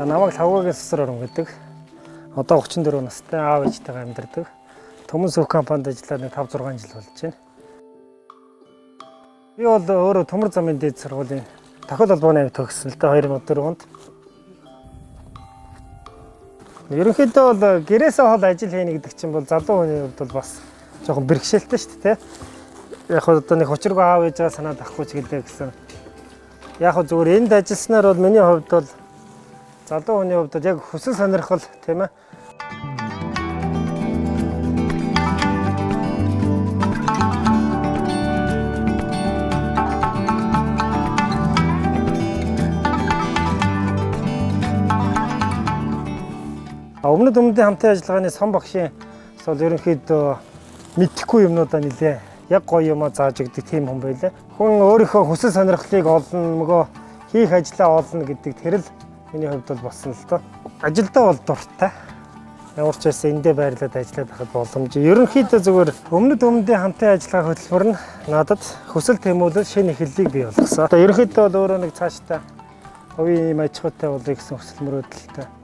За намайг Лавгагийн Сусар орон гэдэг. Одоо 34 настай аав ээжтэйгээ амьдардаг. Төмөн сүх компанид ажиллаад нэг 5 6 жил болж байна. Би бол өөрөө Төмөр замын дээд сургуулийн тахил холбооны аяг төгссөн л дээ 2004 онд. Ерөнхийдөө бол гэрээсээ хол ажил хийнэ гэдэг чинь бол залуу хүний хувьд бол бас жоохон бэрхшээлтэй шүү дээ. Яг одоо нэг учиргүй аав ээжээ санаад авахгүй ч гэдэг гэсэн яг зүгээр энд ажилласнаар бол миний хувьд бол залуу хүний хувьд яг хүсэл сонирхол тийм ээ Өмнөд өмнөдийн хамтын ажиллагааны сон багшийн бол ерөнхийдөө мэдхгүй юмнуудаа нэлээ яг гоё юм зааж өгдөг тийм хүн байлаа. Хүн өөрийнхөө хүсэл сонирхлыг олно, нөгөө хийх ажлаа олно гэдэг тэр л миний хувьд бол болсон л доо. Ажилдаа бол дуртай. Ямар ч байсан эндээ байрлаад ажиллаад байхад боломж. Ерөнхийдөө зүгээр өмнөд өмнөдийн хамтын ажиллагаа хөтөлбөр нь надад хүсэл тэмүүлэл шинэ эхлэлийг бий болгосон. Одоо ерөнхийдөө бол өөрөө нэг цаашдаа хувийн юм аж ахуйтай болъё гэсэн хүсэл мөрөөдөлтэй